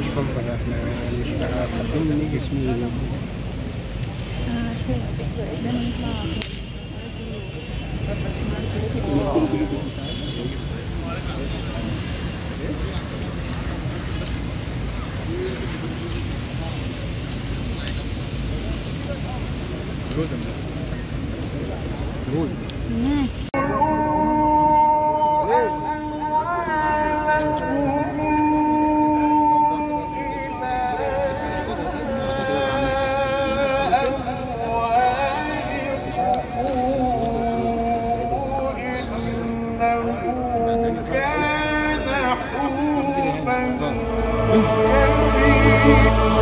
مش منصف احنا مش حابين نيجي سموز Good. Good. Mm. إنه كان حوبا كبيرا